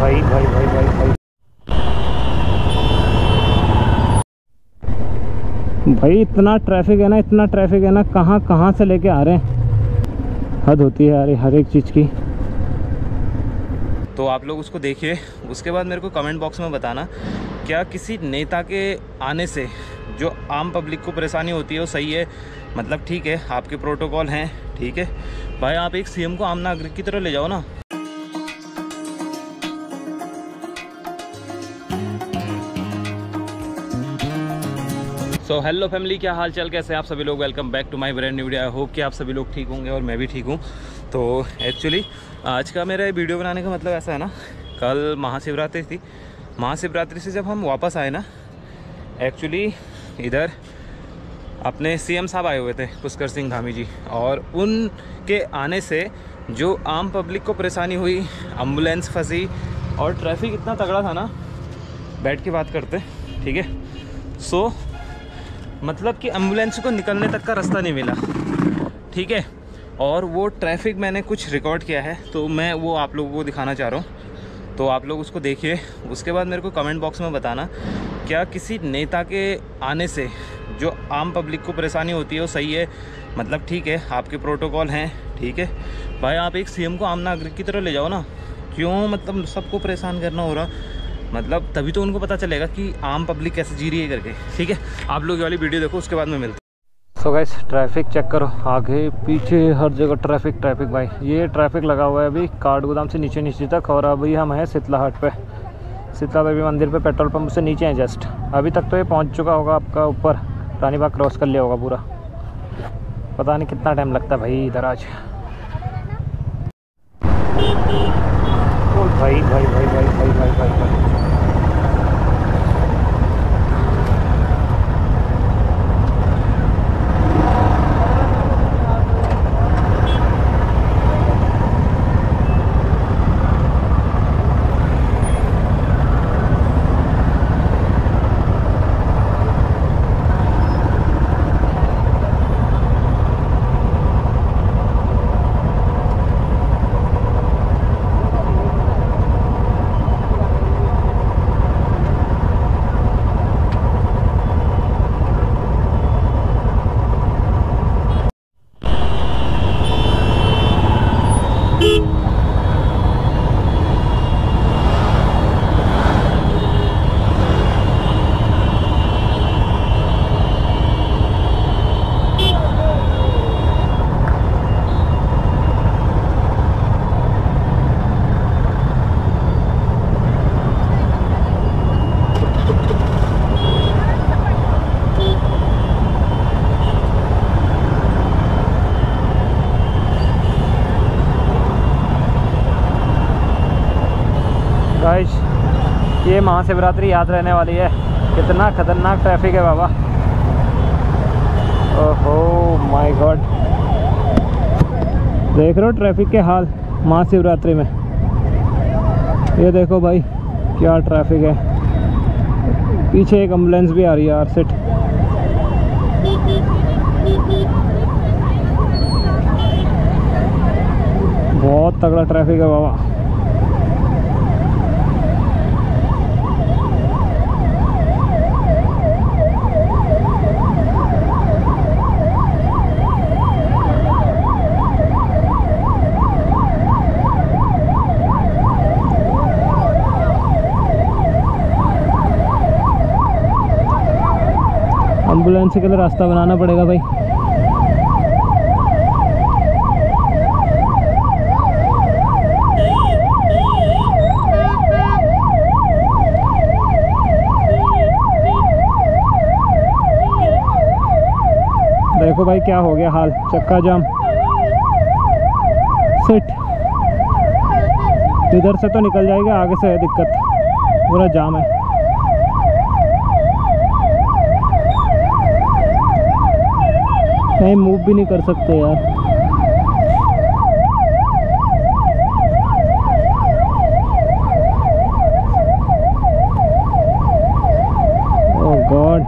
भाई भाई भाई भाई भाई। भाई इतना ट्रैफ़िक है ना इतना ट्रैफ़िक है ना कहाँ कहाँ से लेके आ रहे हैं? हद होती है यार हर एक चीज़ की। तो आप लोग उसको देखिए। उसके बाद मेरे को कमेंट बॉक्स में बताना क्या किसी नेता के आने से जो आम पब्लिक को परेशानी होती है वो सही है? मतलब ठीक है आपके प्रोटोकॉल हैं ठीक है। भाई आप एक सीएम को आम नागरिक की तरह ले जाओ ना। सो हेलो फैमिली क्या हाल चाल, कैसे आप सभी लोग? Welcome back to my brand new video I hope कि आप सभी लोग ठीक होंगे और मैं भी ठीक हूँ। तो एक्चुअली आज का मेरा वीडियो बनाने का मतलब ऐसा है ना, कल महाशिवरात्रि थी। महाशिवरात्रि से जब हम वापस आए ना एक्चुअली इधर अपने सीएम साहब आए हुए थे, पुष्कर सिंह धामी जी। और उनके आने से जो आम पब्लिक को परेशानी हुई एंबुलेंस फंसी और ट्रैफ़िक इतना तगड़ा था ना, बैठ के बात करते, ठीक है? सो मतलब कि एंबुलेंस को निकलने तक का रास्ता नहीं मिला। ठीक है? और वो ट्रैफ़िक मैंने कुछ रिकॉर्ड किया है तो मैं वो आप लोगों को दिखाना चाह रहा हूँ। तो आप लोग उसको देखिए। उसके बाद मेरे को कमेंट बॉक्स में बताना, क्या किसी नेता के आने से जो आम पब्लिक को परेशानी होती है, वो सही है? मतलब ठीक है, आपके प्रोटोकॉल हैं, ठीक है? भाई, आप एक सीएम को आम नागरिक की तरह ले जाओ ना। क्यों मतलब सबको परेशान करना हो रहा? मतलब तभी तो उनको पता चलेगा कि आम पब्लिक कैसे जी रही है करके। ठीक है? आप लोग ये वाली वीडियो देखो, उसके बाद में मिलते सो गाइस ट्रैफ़िक चेक करो। आगे, पीछे, हर जगह ट्रैफ़िक ट्रैफ़िक भाई। ये ट्रैफ़िक लगा हुआ है अभी काठ गोदाम से नीचे नीचे तक और अभी हम हैं शीतला हाट पे। शीतला देवी मंदिर पे पेट्रोल पंप से नीचे हैं जस्ट अभी तक तो ये पहुँच चुका होगा आपका ऊपर। रानी बाग क्रॉस कर लिया होगा पूरा। पता नहीं कितना टाइम लगता है भाई इधर आज। भाई भाई भाई भाई भाई भाई भाई गाइस ये महाशिवरात्रि याद रहने वाली है। कितना खतरनाक ट्रैफ़िक है बाबा। ओहो माय गॉड देख रहे हो ट्रैफ़िक के हाल महाशिवरात्रि में। ये देखो भाई, क्या ट्रैफ़िक है। पीछे एक एंबुलेंस भी आ रही है आर सेट बहुत तगड़ा ट्रैफ़िक है बाबा। एंबुलेंस के लिए रास्ता बनाना पड़ेगा भाई। देखो भाई क्या हो गया हाल, चक्का जाम। सिट इधर से तो निकल जाएगा, आगे से है दिक्कत। पूरा जाम है। नहीं मूव भी नहीं कर सकते यार ओह गॉड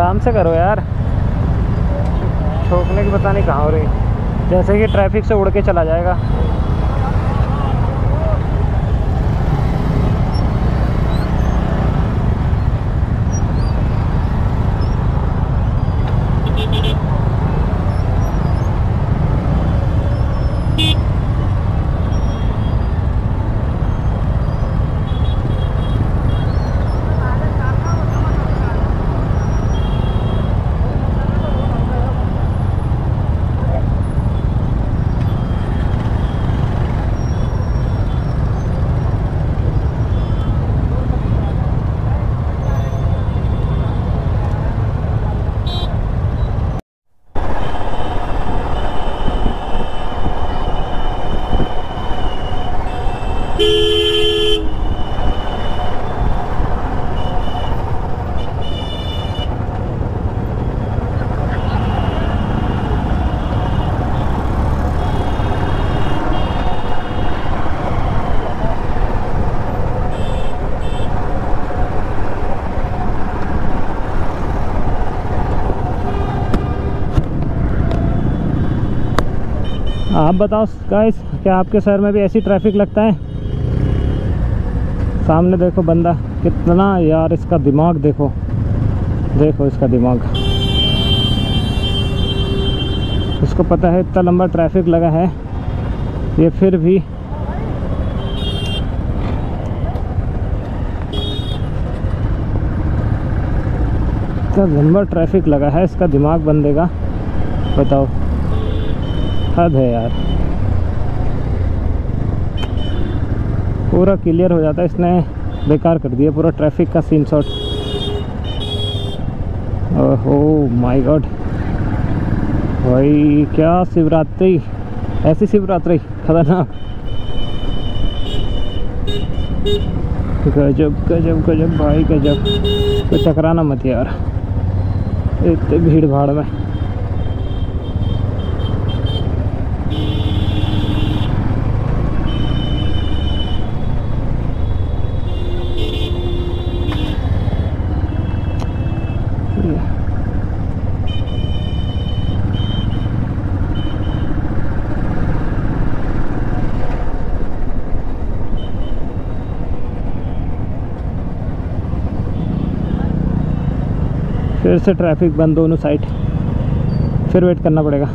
आराम से करो यार। ठोकने की पता नहीं कहाँ हो रही। जैसे कि ट्रैफ़िक से उड़ के चला जाएगा। आप बताओ गाइस क्या आपके शहर में भी ऐसी ट्रैफ़िक लगता है? सामने देखो बंदा, कितना यार इसका दिमाग देखो। देखो इसका दिमाग। उसको पता है इतना लंबा ट्रैफ़िक लगा है, ये फिर भी इतना लंबा ट्रैफ़िक लगा है, इसका दिमाग बंदेगा बताओ। हद है यार। पूरा क्लियर हो जाता है, इसने बेकार कर दिया, पूरा ट्रैफ़िक का सीन शॉट ओहो माय गॉड भाई, क्या शिवरात्रि? ऐसी शिवरात्रि, खतरनाक। गजब गजब गजब, भाई, गजब। तो टकराना मत यार। इतने भीड़ भाड़ में। फिर से ट्रैफ़िक बंद दोनों साइड फिर वेट करना पड़ेगा।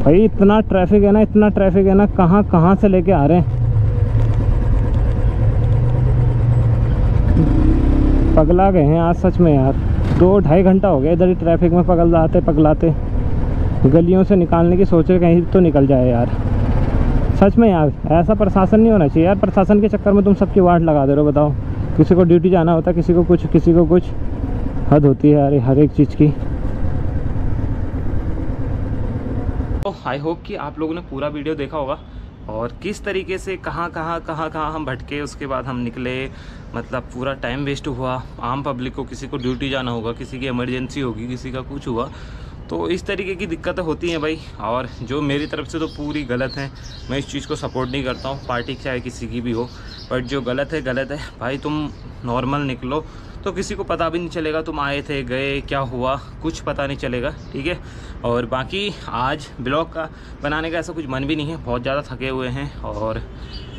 भाई, इतना ट्रैफ़िक है ना, इतना ट्रैफ़िक है ना, कहाँ कहाँ से लेके आ रहे हैं? पगला गए हैं आज सच में यार। दो ढाई घंटा हो गया इधर ही ट्रैफ़िक में पगलाते पगलाते। गलियों से निकालने की सोच रहे, कहीं तो निकल जाए यार। सच में यार, ऐसा प्रशासन नहीं होना चाहिए यार। प्रशासन के चक्कर में तुम सबकी वाट लगा दे रहे हो, बताओ। किसी को ड्यूटी जाना होता, किसी को कुछ, किसी को कुछ। हद होती है यार हर एक चीज़ की। तो आई होप कि आप लोगों ने पूरा वीडियो देखा होगा और किस तरीके से कहाँ कहाँ कहाँ कहाँ हम भटके, उसके बाद हम निकले मतलब पूरा टाइम वेस्ट हुआ। आम पब्लिक को किसी को ड्यूटी जाना होगा, किसी की इमरजेंसी होगी, किसी का कुछ हुआ। तो इस तरीके की दिक्कतें होती हैं भाई और जो मेरी तरफ़ से तो पूरी गलत है। मैं इस चीज़ को सपोर्ट नहीं करता हूँ, पार्टी चाहे किसी की भी हो। बट जो गलत है गलत है। भाई तुम नॉर्मल निकलो। तो किसी को पता भी नहीं चलेगा तुम आए थे, गए, क्या हुआ, कुछ पता नहीं चलेगा, ठीक है? और बाकी आज ब्लॉग का बनाने का ऐसा कुछ मन भी नहीं है, बहुत ज़्यादा थके हुए हैं और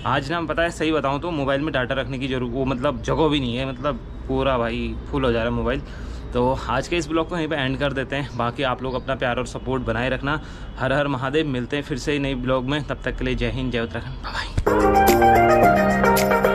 आज ना, पता है, सही बताऊँ तो मोबाइल में डाटा रखने की ज़रूर, वो मतलब जगह भी नहीं है मतलब पूरा भाई फुल हो जा रहा है मोबाइल। तो आज के इस ब्लॉग को यहीं पे एंड कर देते हैं। बाकी आप लोग अपना प्यार और सपोर्ट बनाए रखना। हर हर महादेव, मिलते हैं फिर से नई ब्लॉग में। तब तक के लिए जय हिंद, जय उत्तराखंड। बाय